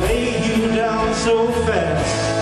lay you down so fast.